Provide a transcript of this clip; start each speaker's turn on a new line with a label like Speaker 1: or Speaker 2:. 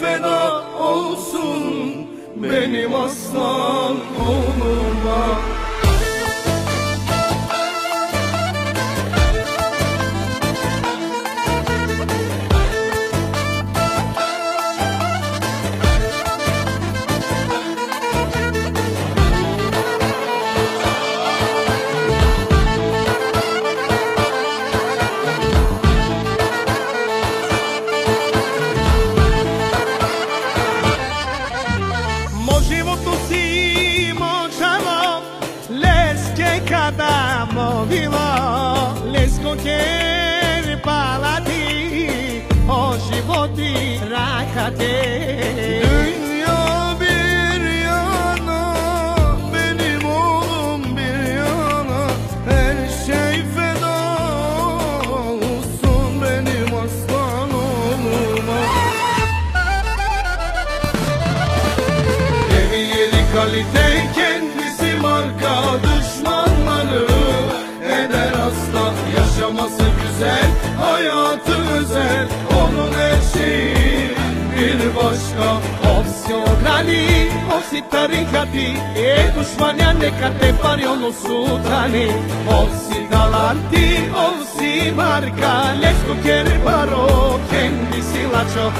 Speaker 1: feda olsun. Benim aslan oğluma životnu si možala Leske kada movila Lesko ker pala ti O životi rakate kalite kendisi marka düşmanları eder hasta. Yaşaması güzel hayatı özel. Onun her bir başka Opsiyonali osi tarikati e düşmanya neka te pari ono sutani Osi galanti osi marka. Lesko kere paro kendisi laço